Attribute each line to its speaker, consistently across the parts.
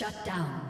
Speaker 1: Shut down.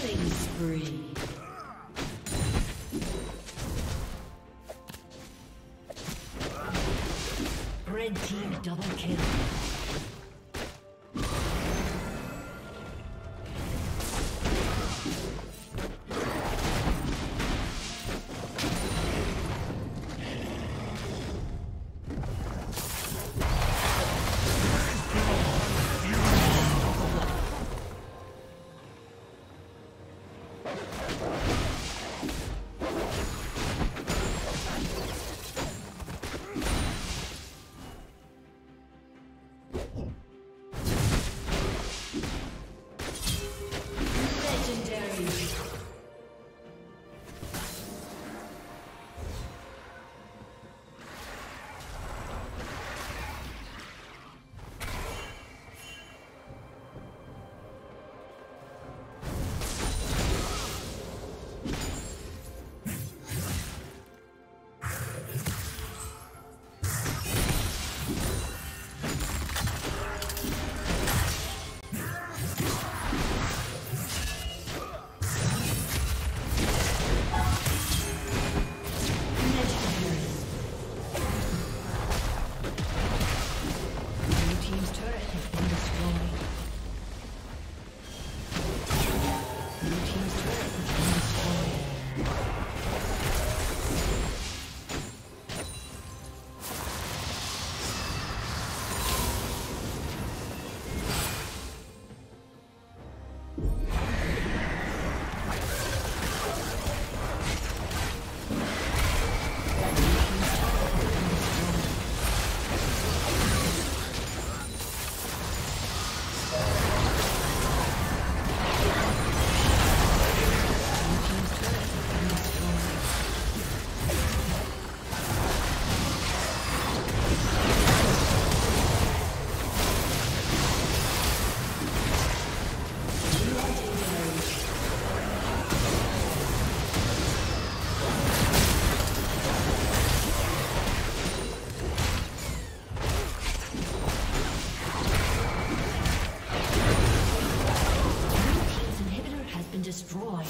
Speaker 1: Spree. Destroyed.